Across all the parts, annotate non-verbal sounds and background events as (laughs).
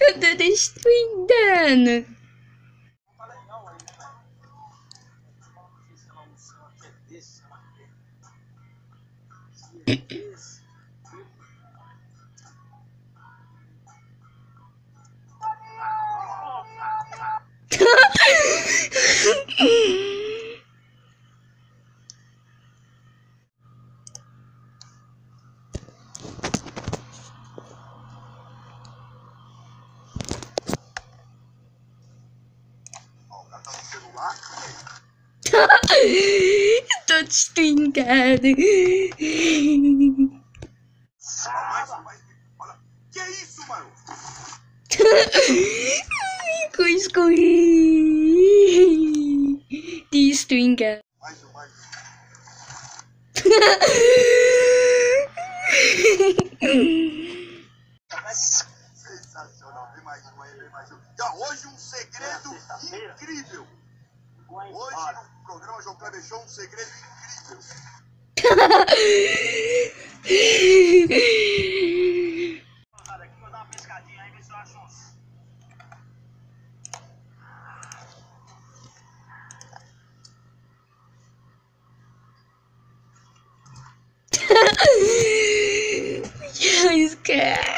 Eu tô destruindo. (laughs) tô mais. Olha. Que isso, mano? Destruindo, cara. Mais um, mais um. Sensacional. Vem mais um aí, vem mais um. Hoje um segredo incrível. Hoje no programa João Kleber Show, um segredo incrível. Cara, aqui (laughs)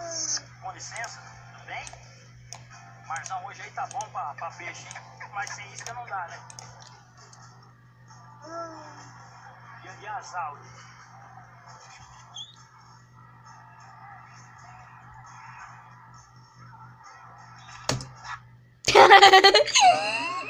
Com licença, tudo bem? Marzão hoje aí tá bom pra, pra peixe, hein? Mas sem isca não dá, né? Dia de azar hoje. Vai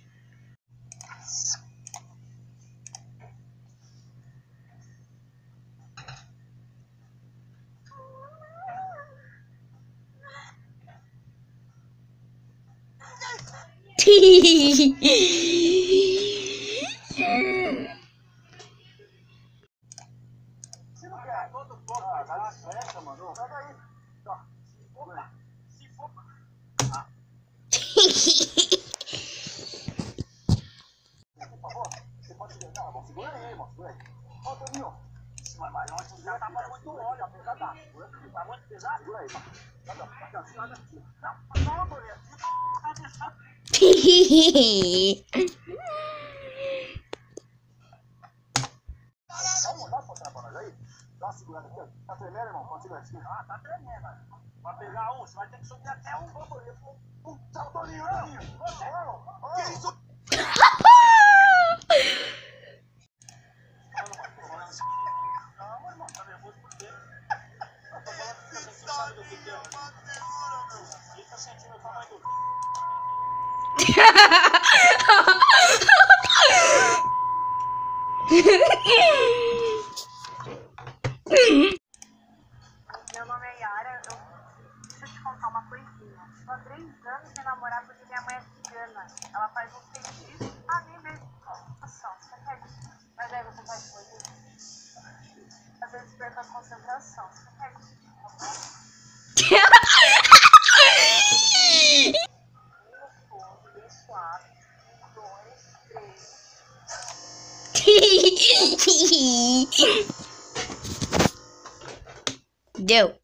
Por (laughs) favor, você pode? Não, segura aí, irmão. Segura aí. Ó, Toninho. Já tá muito óleo, apesar da. Tá muito pesado? Segura aí. Tá tá. Tá pra? Dá uma segurada aqui, ó. Tá tremendo, irmão? Pode segurar aqui. Ah, tá tremendo. Vai pegar um, você vai ter que subir até um. Vamos, Toninho. Puta, o Meu nome é Yara, eu deixa eu te contar uma coisinha. Estou há três anos sem namorar porque minha mãe é cigana. Ela faz um feitiço a mim mesmo. Nossa, você quer disso? Mas aí você faz coisas. Às vezes perco a concentração. Você quer disso? Um, bem